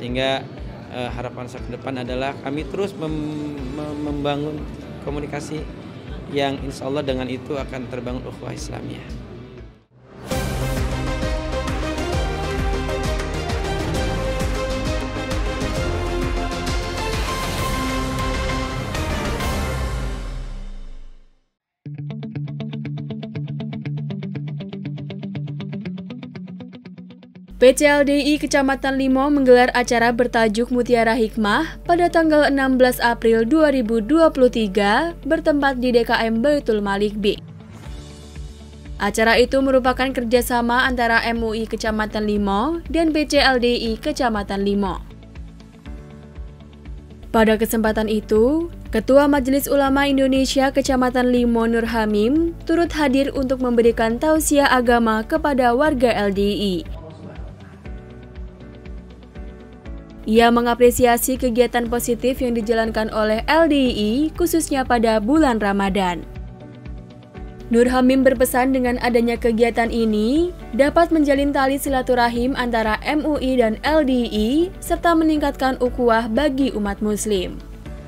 Sehingga uh, harapan saya ke depan adalah kami terus mem mem membangun komunikasi yang insya Allah dengan itu akan terbangun ukhuwah Islamiyah. PCLDI Kecamatan Limo menggelar acara bertajuk Mutiara Hikmah pada tanggal 16 April 2023 bertempat di DKM Baitul Malik B. Acara itu merupakan kerjasama antara MUI Kecamatan Limo dan PCLDI Kecamatan Limo. Pada kesempatan itu, Ketua Majelis Ulama Indonesia Kecamatan Limo Nur Hamim turut hadir untuk memberikan tausiah agama kepada warga LDI. Ia mengapresiasi kegiatan positif yang dijalankan oleh LDI khususnya pada bulan Ramadan. Nur Hamim berpesan dengan adanya kegiatan ini dapat menjalin tali silaturahim antara MUI dan LDI serta meningkatkan ukhuwah bagi umat muslim.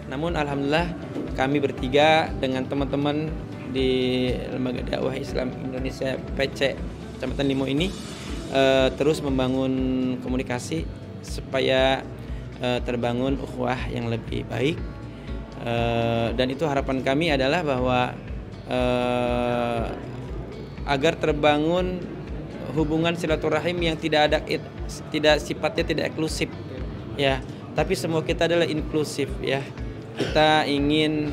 Namun alhamdulillah kami bertiga dengan teman-teman di Lembaga Dakwah Islam Indonesia PC Kecamatan Limo ini uh, terus membangun komunikasi supaya uh, terbangun ukhuwah yang lebih baik. Uh, dan itu harapan kami adalah bahwa uh, agar terbangun hubungan silaturahim yang tidak ada tidak sifatnya tidak eksklusif ya. Tapi semua kita adalah inklusif ya. Kita ingin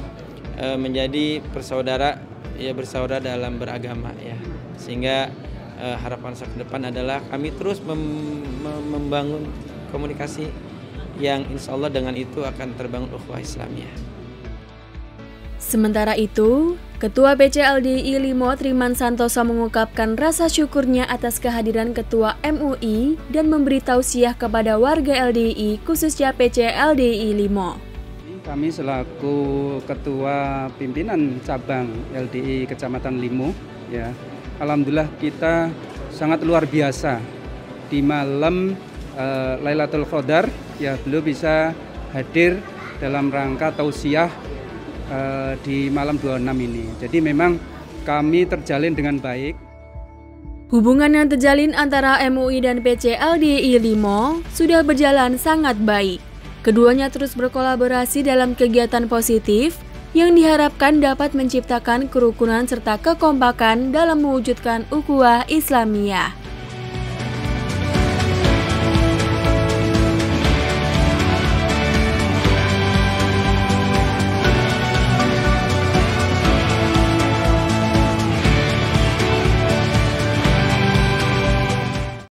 uh, menjadi persaudara ya bersaudara dalam beragama ya. Sehingga uh, harapan saya ke depan adalah kami terus mem membangun komunikasi yang insya Allah dengan itu akan terbangun ukhuwah Islamiyah. Sementara itu, Ketua PCLDI Limo Triman Santoso mengungkapkan rasa syukurnya atas kehadiran Ketua MUI dan memberi tausiah kepada warga LDI khususnya PCLDI Limo. Kami selaku Ketua Pimpinan Cabang LDI Kecamatan Limo, ya, Alhamdulillah kita sangat luar biasa di malam uh, Lailatul Qadar ya beliau bisa hadir dalam rangka tausiah uh, di malam 26 ini. Jadi memang kami terjalin dengan baik. Hubungan yang terjalin antara MUI dan PC LDI Limo sudah berjalan sangat baik. Keduanya terus berkolaborasi dalam kegiatan positif yang diharapkan dapat menciptakan kerukunan serta kekompakan dalam mewujudkan ukhuwah Islamiyah.